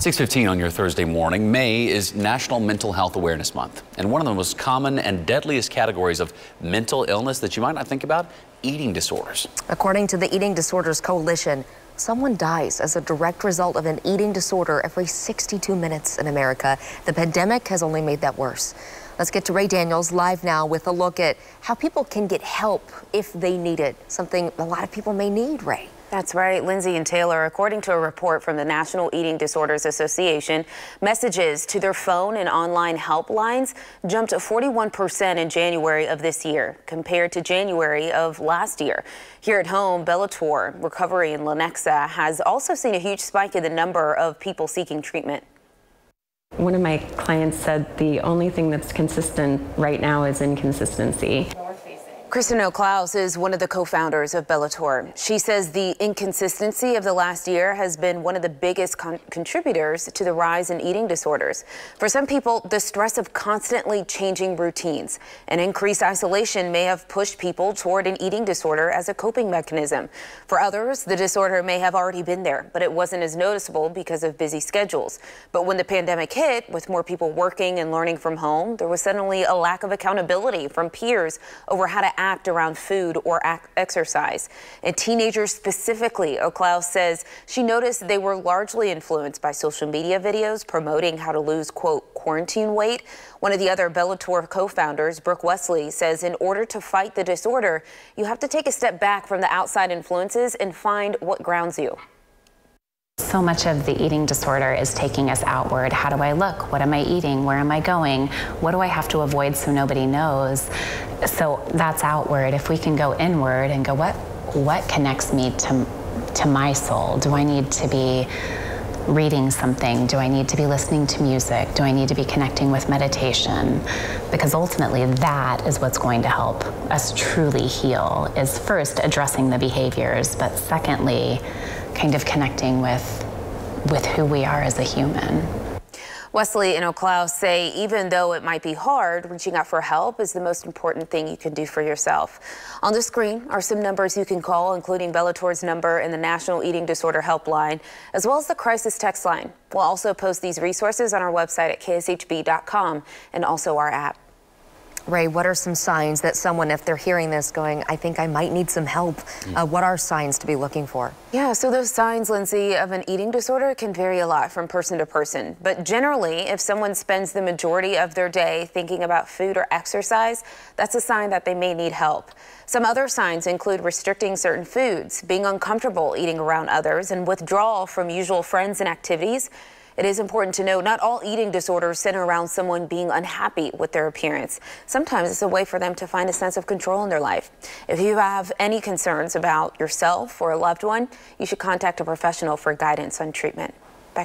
615 on your Thursday morning. May is National Mental Health Awareness Month. And one of the most common and deadliest categories of mental illness that you might not think about, eating disorders. According to the Eating Disorders Coalition, someone dies as a direct result of an eating disorder every 62 minutes in America. The pandemic has only made that worse. Let's get to Ray Daniels live now with a look at how people can get help if they need it. Something a lot of people may need, Ray. That's right, Lindsay and Taylor. According to a report from the National Eating Disorders Association, messages to their phone and online helplines jumped 41% in January of this year compared to January of last year. Here at home, Bellator Recovery in Lenexa has also seen a huge spike in the number of people seeking treatment. One of my clients said the only thing that's consistent right now is inconsistency. Kristen O'Klaus is one of the co-founders of Bellator. She says the inconsistency of the last year has been one of the biggest con contributors to the rise in eating disorders. For some people, the stress of constantly changing routines and increased isolation may have pushed people toward an eating disorder as a coping mechanism. For others, the disorder may have already been there, but it wasn't as noticeable because of busy schedules. But when the pandemic hit, with more people working and learning from home, there was suddenly a lack of accountability from peers over how to act around food or exercise. And teenagers specifically, O'Klaus says she noticed they were largely influenced by social media videos promoting how to lose, quote, quarantine weight. One of the other Bellator co-founders, Brooke Wesley, says in order to fight the disorder, you have to take a step back from the outside influences and find what grounds you. So much of the eating disorder is taking us outward. How do I look? What am I eating? Where am I going? What do I have to avoid so nobody knows? So that's outward. If we can go inward and go, what what connects me to to my soul? Do I need to be reading something? Do I need to be listening to music? Do I need to be connecting with meditation? Because ultimately that is what's going to help us truly heal is first addressing the behaviors, but secondly, kind of connecting with with who we are as a human. Wesley and O'Klaus say even though it might be hard, reaching out for help is the most important thing you can do for yourself. On the screen are some numbers you can call, including Bellator's number and the National Eating Disorder Helpline, as well as the crisis text line. We'll also post these resources on our website at kshb.com and also our app. Ray, what are some signs that someone, if they're hearing this, going, I think I might need some help? Mm. Uh, what are signs to be looking for? Yeah, so those signs, Lindsay, of an eating disorder can vary a lot from person to person. But generally, if someone spends the majority of their day thinking about food or exercise, that's a sign that they may need help. Some other signs include restricting certain foods, being uncomfortable eating around others, and withdrawal from usual friends and activities. It is important to note not all eating disorders center around someone being unhappy with their appearance. Sometimes it's a way for them to find a sense of control in their life. If you have any concerns about yourself or a loved one, you should contact a professional for guidance on treatment.